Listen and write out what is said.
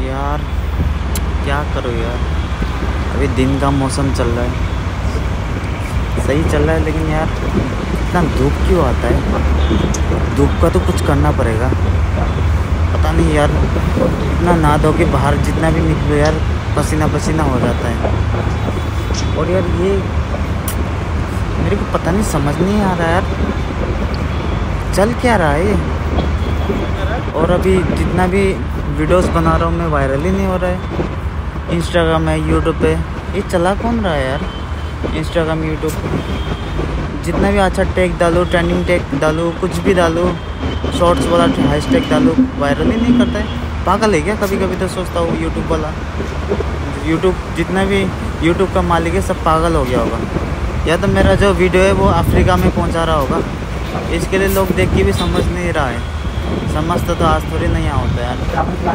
यार, क्या करो यार? अभी दिन का मौसम चल रहा है। सही चल रहा है, लेकिन यार, इतना धूप क्यों आता है? धूप का तो कुछ करना पड़ेगा। पता नहीं यार, इतना ना धो के बाहर जितना भी निकलो यार पसीना पसीना हो जाता है। और यार ये, मेरे को पता नहीं, समझ नहीं आ रहा यार। चल क्या रहा है ये? और अभी जितना भी वीडियोस बना रहा हूँ, मैं वायरल ही नहीं हो रहा है। इंस्टाग्राम है यूट्यूब पे ये चला कौन रहा है यार? इंस्टाग्राम यूट्यूब जितना भी अच्छा टैग डालो ट्रेंडिंग टैग डालो, कुछ भी डालो शॉर्ट्स वाला हैश टैग डालो वायरल ही नहीं करता है। पागल है क्या कभी कभी तो सोचता हूँ यूट्यूब वाला? यूट्यूब जितना भी यूट्यूब का मालिक है, सब पागल हो गया होगा। या तो मेरा जो वीडियो है, वो अफ्रीका में पहुँचा रहा होगा। इसके लिए लोग देख के भी समझ नहीं रहा है। समझता तो आज थोड़ी नहीं होता यार